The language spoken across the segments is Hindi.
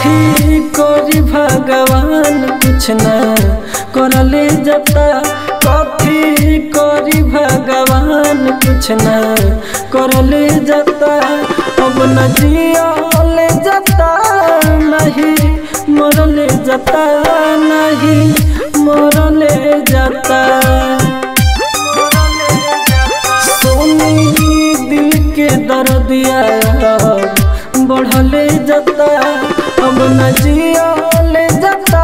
कथी करी भगवान कुछ न करले जता। कथी करी भगवान कुछ न करले जता। अब न जियले जता, नहीं मरले जता, नहीं मरले जता। सोनी दिल के दर्दिया बढ़ले जता। न जियले जाता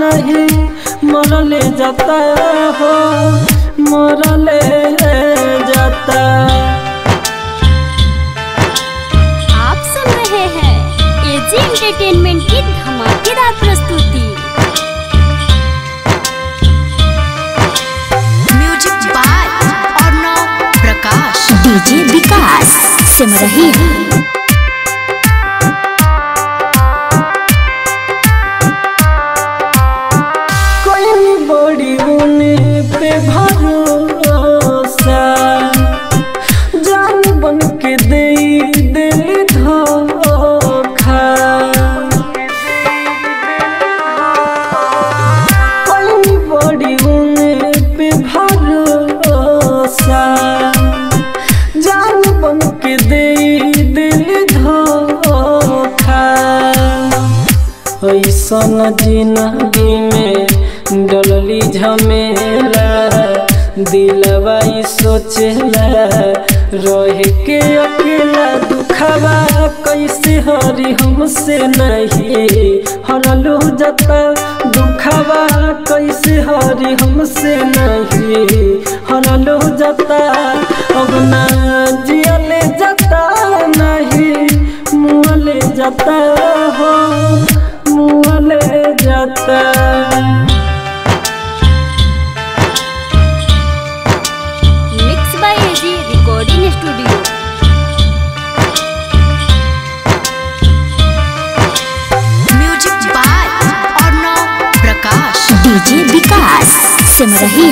नहीं मरले जाता हो मरले जता ऐसन ज़िंदगी में, डलली झमेला। दिलवा सोचेला, रह के अकेला दुखवा, कैसे हरी हमसे नहीं। हरलू जता दुखवा, कैसे हरी हमसे नहीं। हरलू जता अब ना जियले जता नहीं मुँहले जाता हो। मुँहले जाता। Mix by AG recording studio music by Arnav Prakash DJ Vikas Simrahi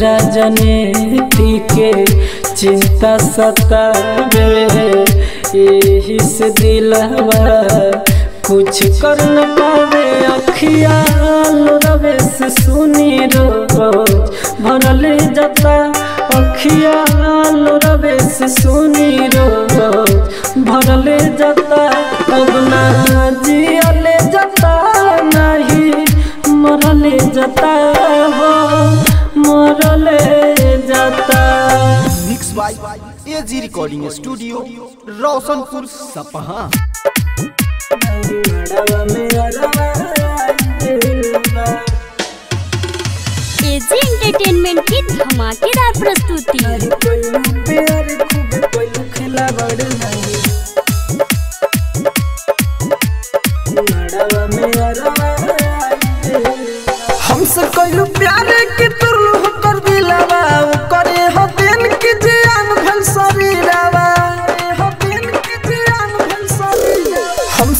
साहेब राजनीति के चिंता सतावे यही से दिलवा कुछ कर न पावे, अखिया रवे से सुनी रोज। भरले जता अखिया रवे से सुनी रोज। भरल जता अब ना जियले जता नहीं, मरल जता हो। मरले जता। Mix by AG recording studio Roshanpur Sapaha AG entertainment की धमाकेदार प्रस्तुति। हमसे कइलू प्यार के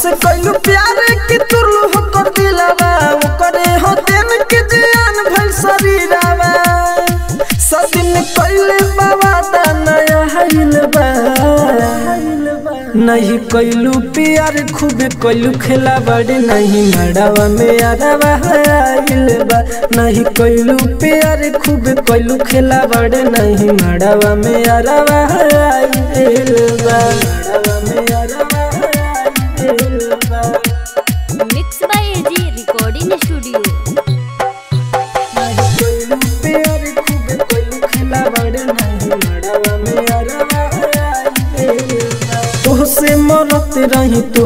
हमसे कइलू प्यार के तुरलू कर दिलावा। करे हो दिन के जान भल शरीरावा सदिन कइले बाबा नया हइल बा। नहीं कैलू प्यार खूब कैलू खेला बड़े नहीं मड़ावा में अरवा आइल बा। नहीं कैलू प्यार खूब कैलू खेला बड़े नहीं मड़ावा में अरवा आइल बा।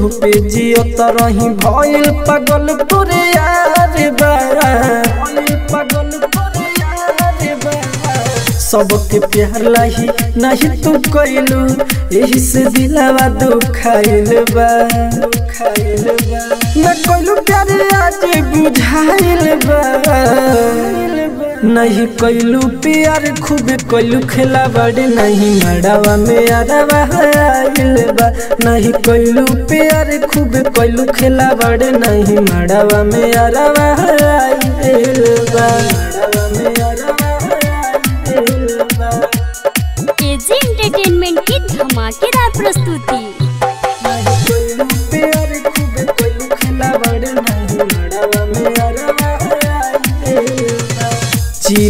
तू पे जियत रही भइल पागल तोरे यार बा पागल सबके प्यार लाही नहीं तू कइलू यही दिलावा दुखाइल बा। दुखाइल बा प्यार आज बुझाइल बा। नहीं, कइलू प्यार खूब कइलू खेला बड़े नहीं मड़ावा में अरवा नहीं, कइलू प्यार खूब कइलू खेला बड़े नहीं मड़ावा में अरवा एंटरटेनमेंट की धमाकेदार प्रस्तुति।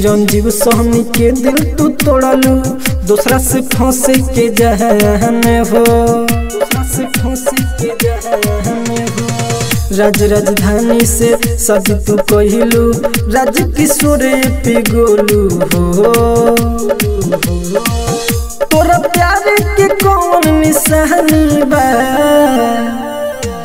चिरंजीव सोहनी के दिल तू तोड़लू। दूसरा से फंसे के जहन हो। राज राजधानी से सब तू कहलू। राज किशोर पे गोलू हो। तोरा प्यार के कौन निशानी बा?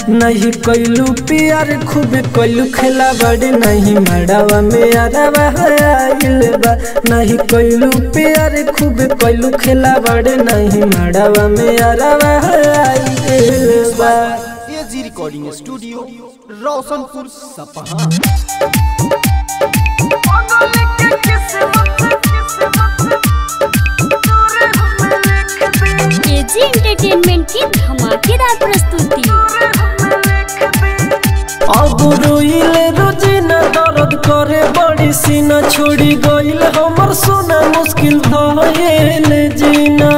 नहीं कइलू प्यार खूब कइलू खेला बड़े। नहीं मड़ावा में अरवा आइल बा। नहीं कइलू प्यार खूब कइलू खेला बड़े। नहीं मड़ावा में अरवा आइल बा। एजी रिकॉर्डिंग स्टूडियो रोशनपुर सपहा एजी एंटरटेनमेंट की धमाकेदार प्रस्तुति। रोइले रोजिना दर्द करे बड़ी सीना छोड़ी गइल। हमर सोना मुश्किल भइल जीना।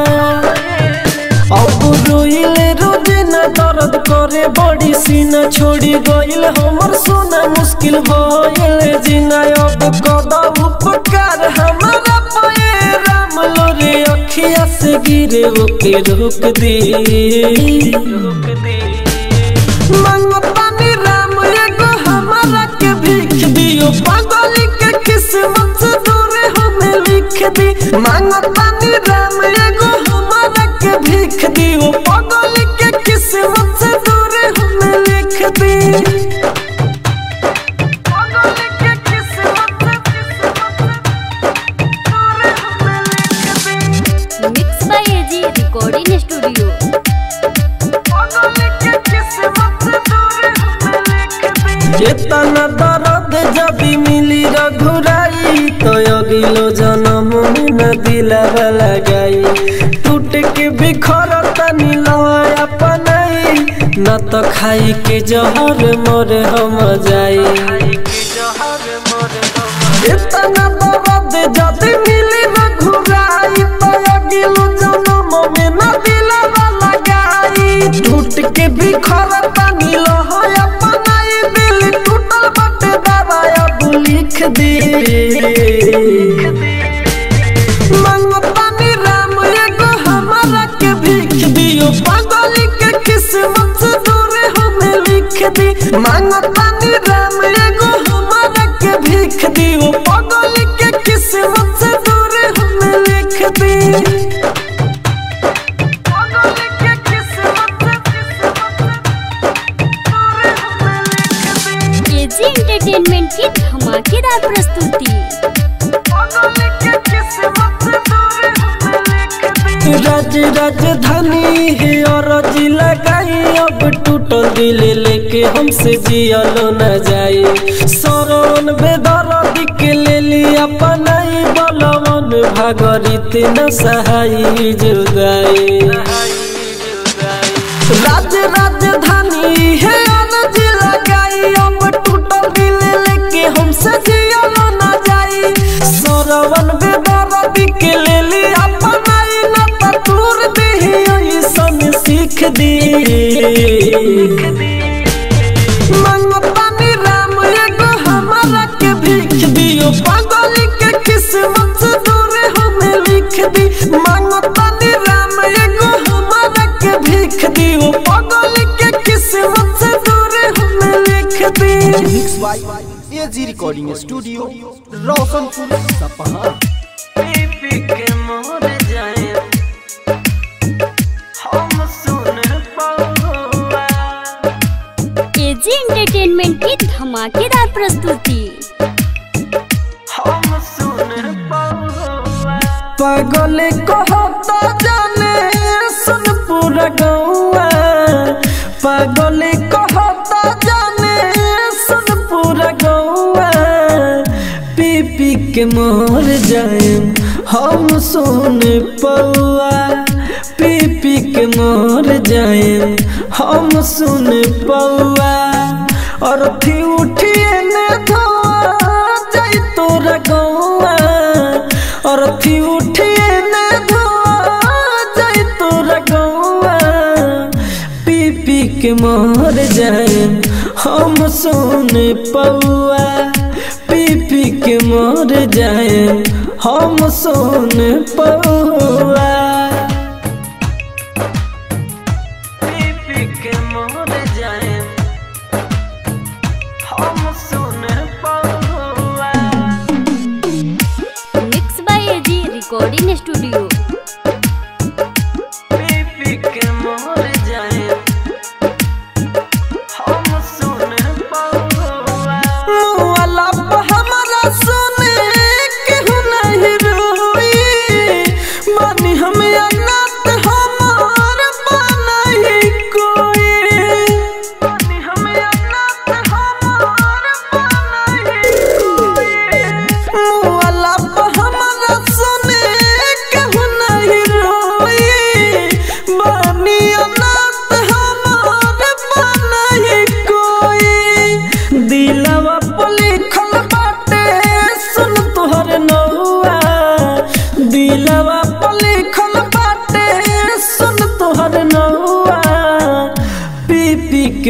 अब रोइले रोजिना दर्द करे बड़ी सीना छोड़ी गइल। हमर सोना मुश्किल भइल जीना। अब कदा उपकार हमारा पाए राम लोरे अखिया से गिरे ओके रोक दे। रोक दे। दियो पागल के किस्मत दूर हमें लिख दी मंगतानी राम एगो हमारा के भीख दियो पागल के किस्मत दूर हमें लिख दी न लगाई। टूट के बिखर तनी न तो खाई के जहर मोर हम जाई। चेतना दर्द जब मिली रघुराई अगिलो जन्म में न दिलावा लगाई। टूट के बिखर तनी लय अपनाई दिल टूटल बटे दबाया लिख दे हमसे जियलो न जाए। सरवन बेदरद के ले लिया पनाई बलवन भगरित न सहाई जुदाई राज राजधानी mix by AG recording studio Roshanpur Sapaha AG entertainment की धमाकेदार प्रस्तुति। पागल कहता जाने सुन पूरा गौआ पागल के मोर जाए हम सुन पौआ पी पी के मोर जाए हम सुन पौआ और थी उठिए और पी पी के मोर जाए हम सुन पौआ सुन पौआ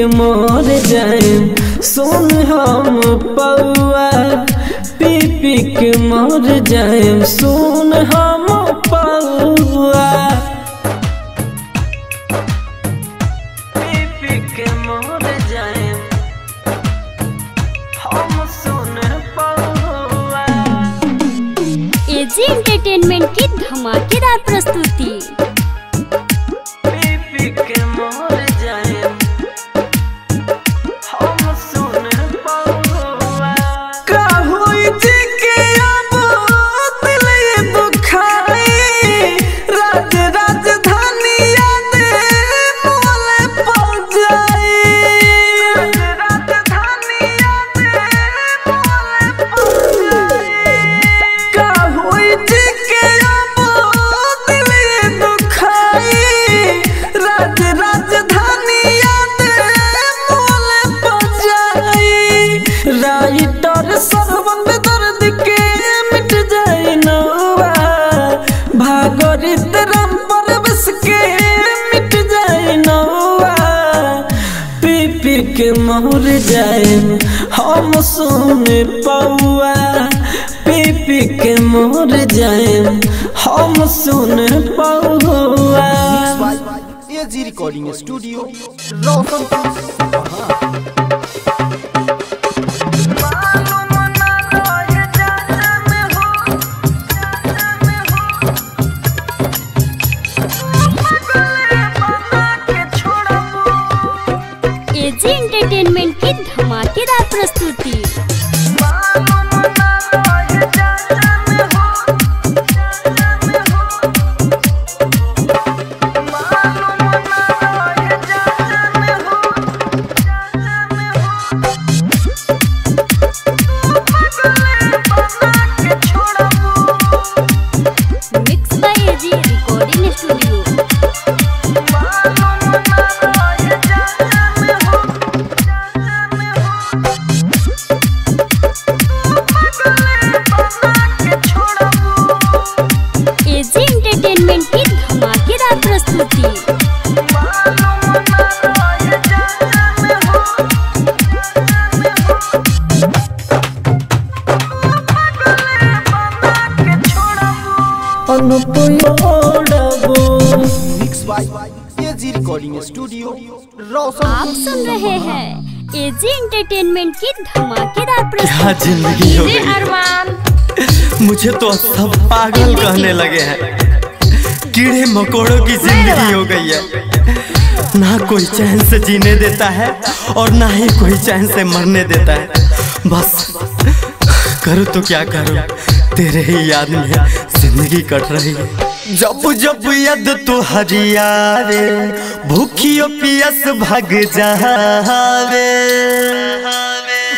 के मोर जाए सुन हम पौआ पी पी के मोर जाए सुन हम पौआ। एजी एंटरटेनमेंट की धमाकेदार प्रस्तुति। एजी रिकॉर्डिंग स्टूडियो क्या ज़िंदगी हो गई। मुझे तो सब पागल कहने लगे हैं। कीड़े मकोड़ों की ज़िंदगी हो गई है। ना कोई चैन से जीने देता है और ना ही कोई चैन से मरने देता है। बस करूँ तो क्या करो? तेरे ही याद में ज़िंदगी कट रही है। जब जब याद तो हरियावे भूखियो पियस भाग जावे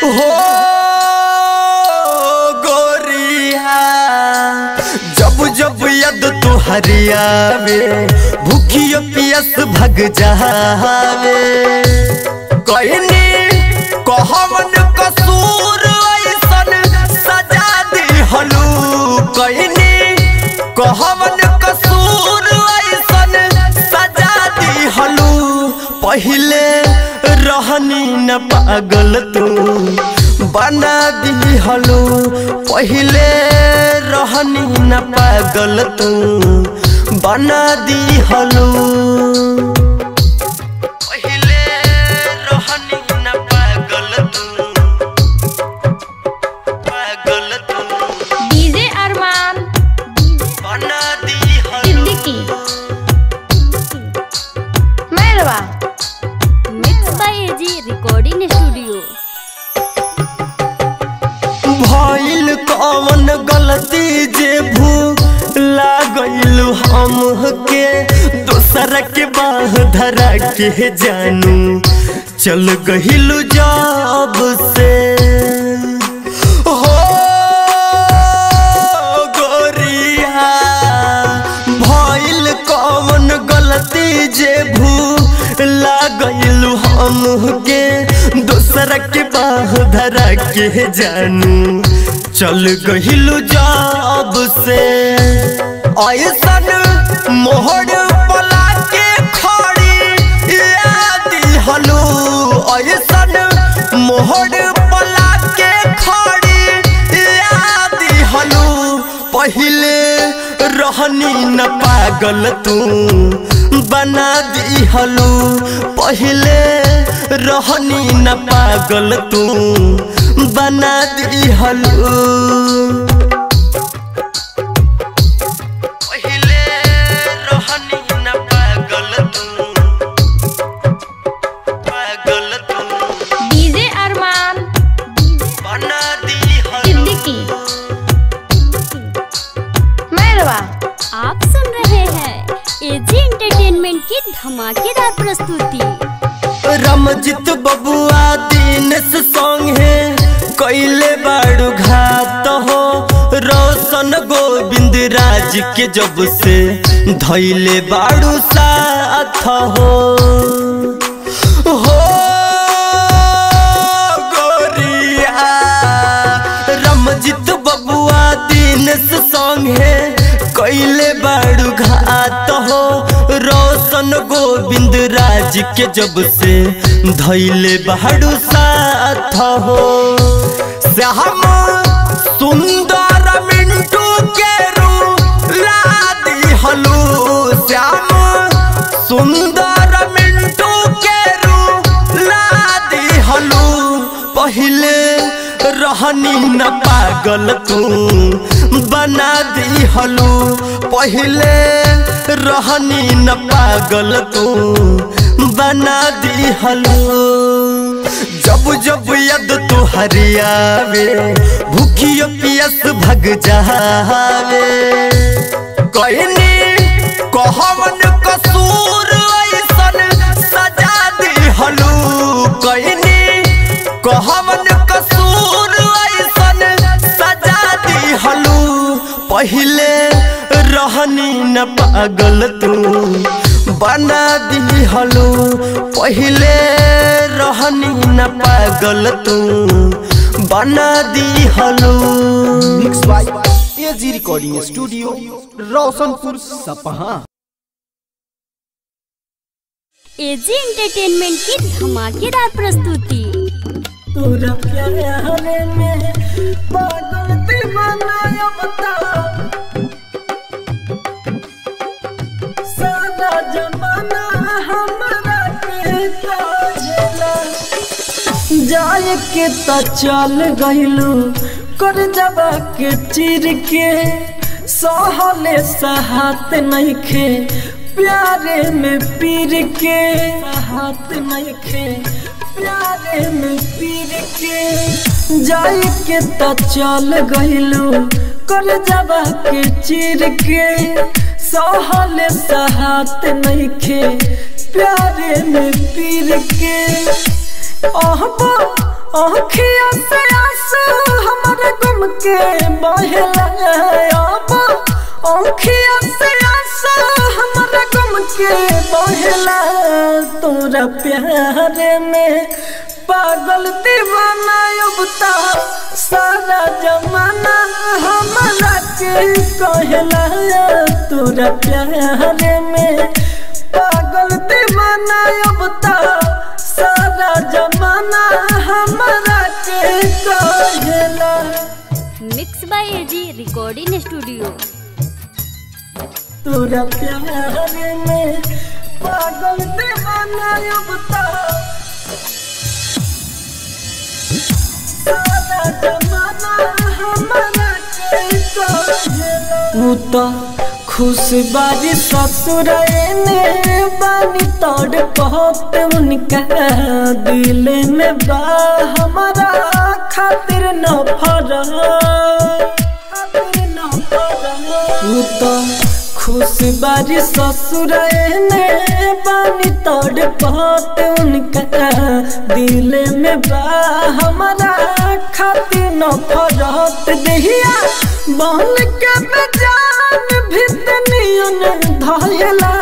हो हरियावे भूखियो पियस भाग जावे कहवन कसूर ऐसन सजा दिहलू कहनी, कहवन कसूर ऐसन सजा दिहलू पहिले रहनी न पागल तू। बना दी हलू पहले रहनी न पागल तू। बना दिहलू पहिले के जानू। चल गइलू जब से। हम के दोसर के बाह धरा के जानू। चल गइलू जब से। ऐसन मोहर के खड़ी हलू। रहनी न पागल तू बना दिहलू। पहिले रहनी न पागल तू बना दिहलू। पहिले मेरवा आप सुन रहे हैं एजी एंटरटेनमेंट की धमाकेदार प्रस्तुति। रमजित बबुआ दिनेश सॉन्ग है। कैले बाड़ू घात हो। रोशन गोविंद राज के जब से धैले बाड़ू साथ हो। कैले बाड़ू घात हो, रोशन गोविंद राज के जब से धैले बाड़ू साथ हो। श्याम सुंदर मिंटू के रू लादी हलू। श्याम सुंदर मिंटू के रू लादी हलू। पहिले रहनी न पागल तू। बना दी हलू। पहले रहनी न पागल तू। बना दी हलू। जब जब यद तू हरियावे, भूखियो पियस भग जावे। कसूर सजा दिहलू कहनी कहवन पहिले रहनी न पागल तू। बना दिहलू पहिले रहनी न पागल तू। बना दिहलू। Mix by AG recording studio Roshanpur Sapaha AG entertainment की धमाकेदार प्रस्तुति। तोरा प्यारे में पागल दीवाना अब तो जाए के त चल गइलू। कर जबा के चिर के सहले सहात नहीं खे प्यारे में पीर के हाथ नहीं खे प्यारे में पीर के जाए के त चल गइलू। कर जबा के चिर के सहल सहात नहीं खे प्यारे में पीर के अहबा, आँखिया से गुम के बहला अहबा, आँखिया से गुम के बहला तोरा प्यारे में पागल दीवाना अब ता सारा जमाना हमारा के कहला तोरा प्यारे में पागल दीवाना अब ता सारा जमाना हमारा के कहला। Mix by AG recording studio. तोरा प्यारे में पागल दीवाना अब ता। सारा जमाना हमारा के कहला। तो खुश बारी ससुर बानी तोड़ बहुत उनका दिल में बा हमारा खातिर न फर खातिर न फर तो खुश बारी ससुर पानी तोड़ बहुत उनका। दिल में बा, हमारा खातिर न फरक दहिया। बन के बेजान भितनियन धयला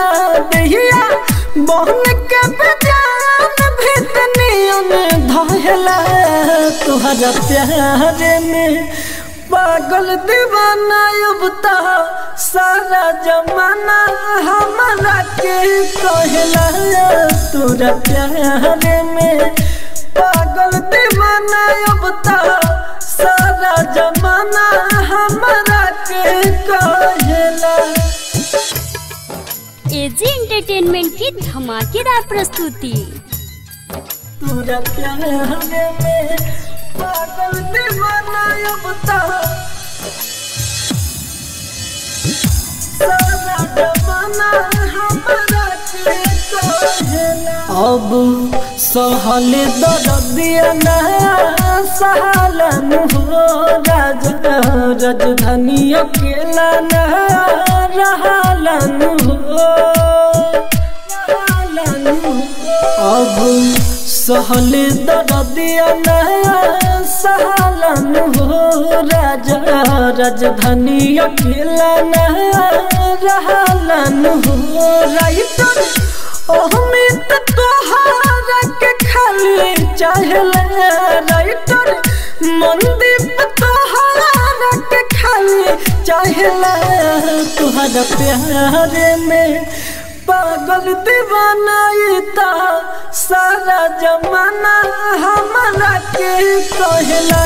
दहिया। बन के बेजान भितनियन धयला तुहरा प्यारे में पागल दीवाना अब सारा जमाना हमारा के कहला तोरा प्यारे में पागल दीवाना अब सारा जमाना हमारा के कहला। एजी एंटरटेनमेंट की धमाकेदार प्रस्तुति। तोरा प्यारे में पागल दीवाना अब अब सहल दर्दिया सहलन हो राजा राजधानी अकेला रहलन रहलन हो अब सहल दर्दिया सहलन हो राजा, राजधानी अकेला रहलन हो राइटर। तोहारा के खाली चाहले राइटर। मंदीप तोहारा के खाली चाहले तुहरा प्यारे में पागल दीवाना ता सारा जमाना हमारा के कहला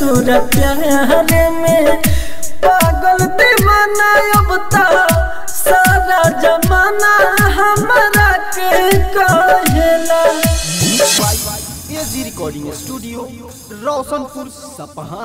तोरा प्यारे में पागल दीवाना अब सारा जमाना हमारा के कहला। एजी रिकॉर्डिंग स्टूडियो रोशनपुर सपहा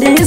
बड़ी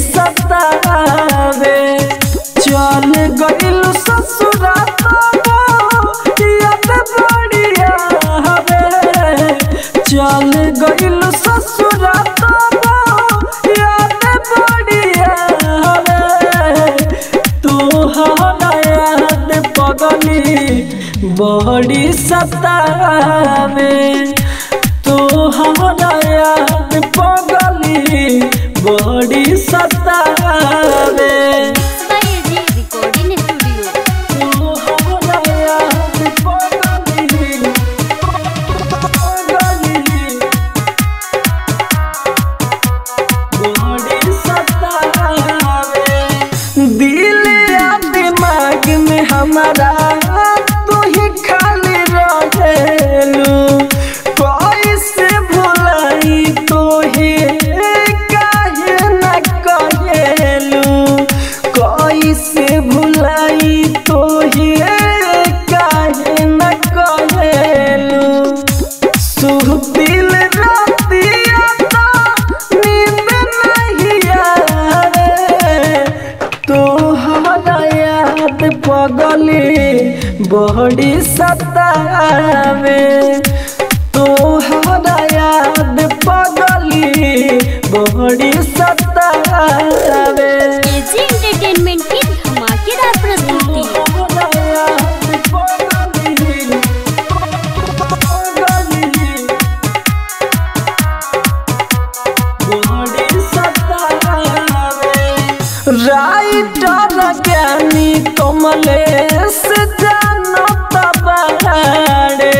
राइटर ज्ञानी कमलेश जानता बाड़े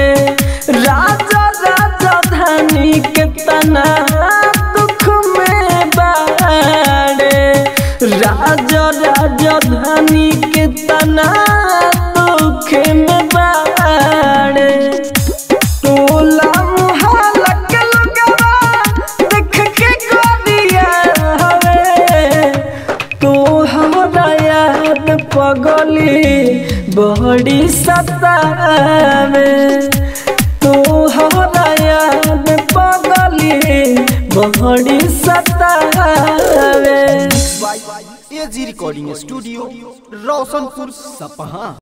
राजा राजधानी के तना तू रिकॉर्डिंग स्टूडियो रोशनपुर सपहा